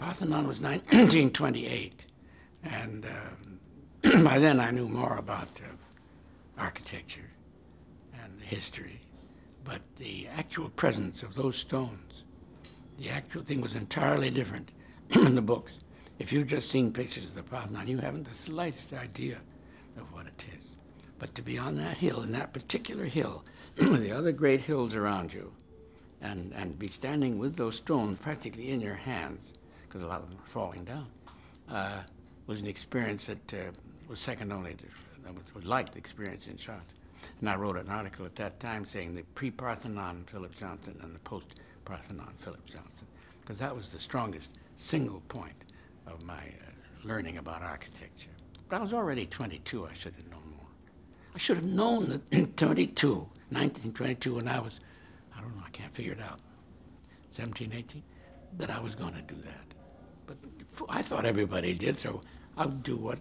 Parthenon was 1928, and uh, by then I knew more about uh, architecture and the history, but the actual presence of those stones, the actual thing was entirely different in the books. If you've just seen pictures of the Parthenon, you haven't the slightest idea of what it is. But to be on that hill, in that particular hill, with the other great hills around you, and, and be standing with those stones practically in your hands, because a lot of them were falling down, uh, was an experience that uh, was second only to, that was, like the experience in Chartres. And I wrote an article at that time saying the pre-Parthenon Philip Johnson and the post-Parthenon Philip Johnson, because that was the strongest single point of my uh, learning about architecture. But I was already 22. I should have known more. I should have known that in 22, 1922, when I was, I don't know, I can't figure it out, 17, 18, that I was going to do that. I thought everybody did, so I would do what,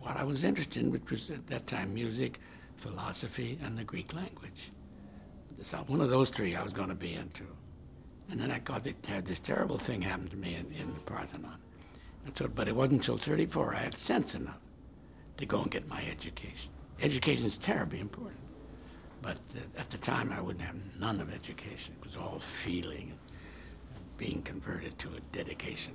what I was interested in, which was at that time music, philosophy, and the Greek language. So one of those three I was going to be into. And then I got the, this terrible thing happen to me in, in the Parthenon. And so, but it wasn't until 34 I had sense enough to go and get my education. Education is terribly important. But at the time, I wouldn't have none of education. It was all feeling and being converted to a dedication